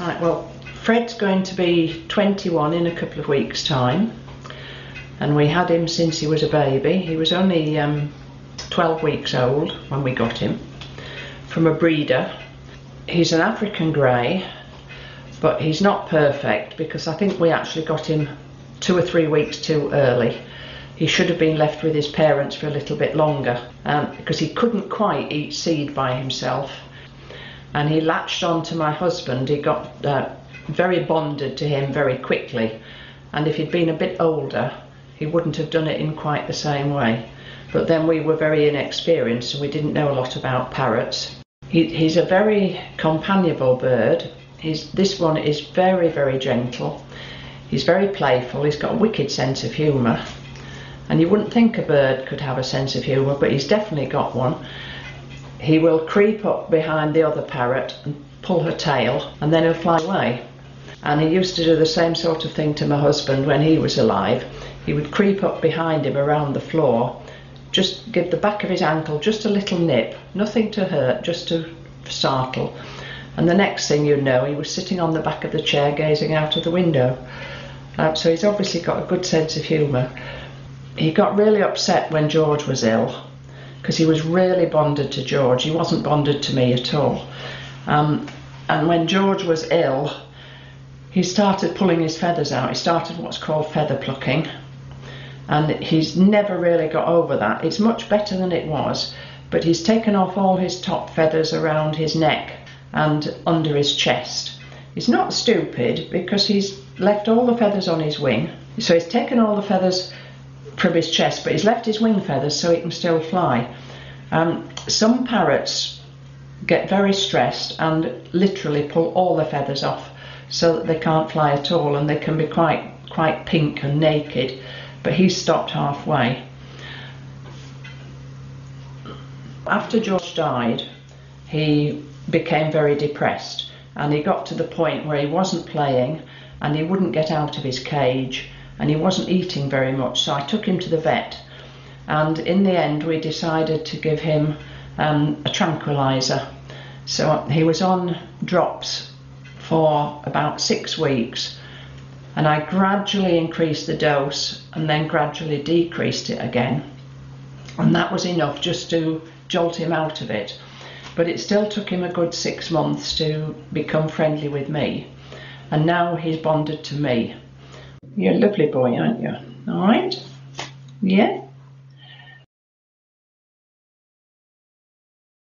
Right, well, Fred's going to be 21 in a couple of weeks' time, and we had him since he was a baby. He was only um, 12 weeks old when we got him from a breeder. He's an African grey, but he's not perfect because I think we actually got him two or three weeks too early. He should have been left with his parents for a little bit longer um, because he couldn't quite eat seed by himself. And he latched on to my husband. He got uh, very bonded to him very quickly. And if he'd been a bit older, he wouldn't have done it in quite the same way. But then we were very inexperienced and we didn't know a lot about parrots. He, he's a very companionable bird. He's, this one is very, very gentle. He's very playful. He's got a wicked sense of humour. And you wouldn't think a bird could have a sense of humour, but he's definitely got one. He will creep up behind the other parrot and pull her tail, and then he'll fly away. And he used to do the same sort of thing to my husband when he was alive. He would creep up behind him around the floor, just give the back of his ankle just a little nip, nothing to hurt, just to startle. And the next thing you know, he was sitting on the back of the chair gazing out of the window. Uh, so he's obviously got a good sense of humour. He got really upset when George was ill because he was really bonded to George. He wasn't bonded to me at all. Um, and when George was ill, he started pulling his feathers out. He started what's called feather plucking. And he's never really got over that. It's much better than it was, but he's taken off all his top feathers around his neck and under his chest. He's not stupid because he's left all the feathers on his wing. So he's taken all the feathers from his chest, but he's left his wing feathers so he can still fly. Um, some parrots get very stressed and literally pull all the feathers off so that they can't fly at all and they can be quite quite pink and naked but he stopped halfway after George died he became very depressed and he got to the point where he wasn't playing and he wouldn't get out of his cage and he wasn't eating very much. So I took him to the vet, and in the end, we decided to give him um, a tranquilizer. So he was on drops for about six weeks, and I gradually increased the dose and then gradually decreased it again. And that was enough just to jolt him out of it. But it still took him a good six months to become friendly with me. And now he's bonded to me. You're a lovely boy, aren't you? All right? Yeah?